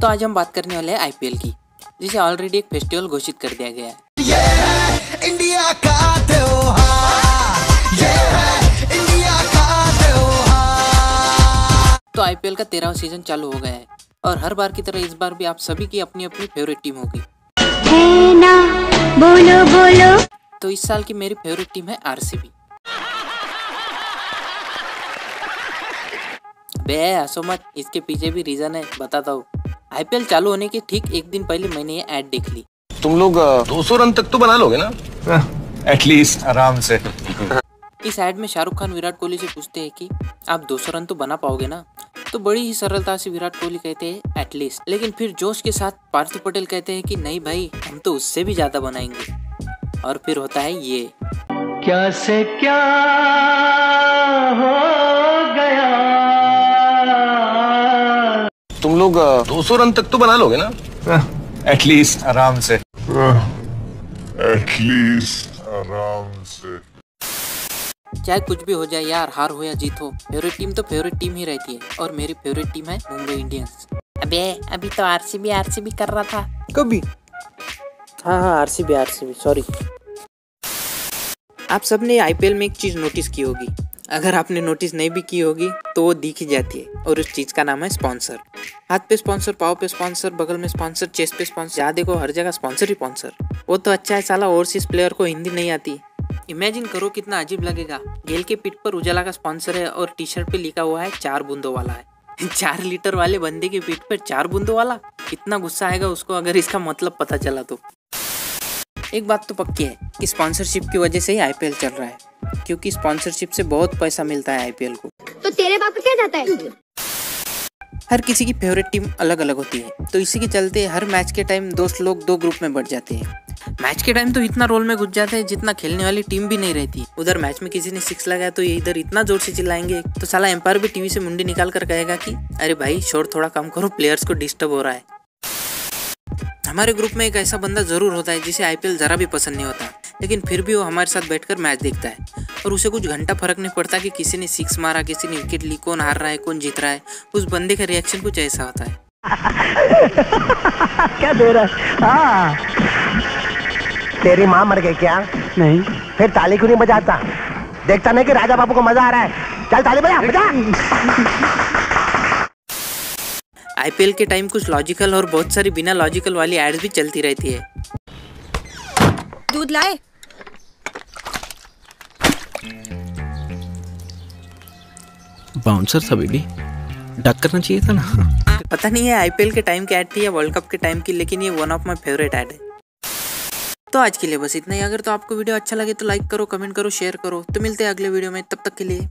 तो आज हम बात करने वाले हैं आईपीएल की जिसे ऑलरेडी एक फेस्टिवल घोषित कर दिया गया है। ये है इंडिया का ये है इंडिया का तो आईपीएल का तेरहवा सीज़न चालू हो गया है और हर बार की तरह इस बार भी आप सभी की अपनी अपनी फेवरेट टीम होगी बोलो बोलो। तो इस साल की मेरी फेवरेट टीम है आरसीबी बे हंसो मत। इसके पीछे भी रीजन है बताता हूँ। आईपीएल चालू होने के ठीक एक दिन पहले मैंने ये ऐड देख ली। तुम लोग 200 रन तक तो बना लोगे ना? एटलीस्ट आराम से। इस ऐड में शाहरुख खान विराट कोहली से पूछते हैं कि आप 200 रन तो बना पाओगे ना? तो बड़ी ही सरलता से विराट कोहली कहते हैं एटलीस्ट लेकिन फिर जोश के साथ पार्थिव पटेल कहते हैं कि नहीं भाई हम तो उससे भी ज़्यादा बनाएँगे। और फिर होता है ये। क्या से क्या हो लोग 200 रन तक तो बना लोगे ना? एटलीस्ट आराम से। एटलीस्ट आराम से। चाहे कुछ भी हो जाए यार हार हो या जीत हो फेवरेट टीम तो फेवरेट टीम ही रहती है और मेरी फेवरेट टीम है मुंबई इंडियंस अबे अभी तो आरसीबी आरसीबी कर रहा था। कभी? हाँ हाँ आरसीबी आरसीबी सॉरी आप सबने आईपीएल में एक चीज़ नोटिस की होगी। अगर आपने नोटिस नहीं भी की होगी तो वो दिख ही जाती है। और उस चीज़ का नाम है स्पॉन्सर हाथ पे स्पॉन्सर पाव पे स्पॉन्सर बगल में स्पॉन्सर चेस्ट पे स्पॉन्सर जहाँ देखो हर जगह स्पॉन्सर ही स्पॉन्सर वो तो अच्छा है साला ओवरसीज प्लेयर को हिंदी नहीं आती। इमेजिन करो कितना अजीब लगेगा। गेल के पीठ पर उजाला का स्पॉन्सर है और टी शर्ट पे लिखा हुआ है, चार बूंदों वाला है। चार लीटर वाले बंदे के पीठ पर चार बूंदों वाला? कितना गुस्सा आएगा उसको अगर इसका मतलब पता चला तो। एक बात तो पक्की है कि स्पॉन्सरशिप की वजह से ही आईपीएल चल रहा है क्योंकि स्पॉन्सरशिप से बहुत पैसा मिलता है आईपीएल को। तो तेरे बाप क्या जाता है? हर किसी की फेवरेट टीम अलग अलग होती है तो इसी के चलते हर मैच के टाइम दोस्त लोग दो ग्रुप में बढ़ जाते हैं। मैच के टाइम तो इतना रोल में घुस जाते हैं जितना खेलने वाली टीम भी नहीं रहती। उधर मैच में किसी ने सिक्स लगाया तो ये इधर इतना ज़ोर से चिल्लाएँगे। तो साला एम्पायर भी टीवी से मुंडी निकाल कर कहेगा कि अरे भाई शोर थोड़ा कम करो प्लेयर्स को डिस्टर्ब हो रहा है। हमारे ग्रुप में एक ऐसा बंदा ज़रूर होता है जिसे आईपीएल जरा भी पसंद नहीं होता। लेकिन फिर भी वो हमारे साथ बैठकर मैच देखता है। और उसे कुछ घंटा फ़र्क नहीं पड़ता कि किसी ने सिक्स मारा किसी ने विकेट ली कौन हार रहा है कौन जीत रहा है। उस बंदे का रिएक्शन कुछ ऐसा होता है। क्या दे रहा है? हाँ। तेरी माँ मर गई क्या? नहीं। फिर ताली क्यों नहीं बजाता? देखता नहीं कि राजा बाबू को मज़ा आ रहा है। चल ताली बजा बजा। आईपीएल के टाइम कुछ लॉजिकल और बहुत सारी बिना लॉजिकल वाली एड्स भी चलती रहती है। दूध लाए। बाउंसर सभी भी डक करना चाहिए था ना? पता नहीं है आईपीएल के टाइम की एड थी या वर्ल्ड कप के टाइम की लेकिन ये one of my favourite ad है। तो आज के लिए बस इतना ही। अगर तो आपको वीडियो अच्छा लगे तो लाइक करो कमेंट करो शेयर करो। तो मिलते हैं अगले वीडियो में। तब तक के लिए।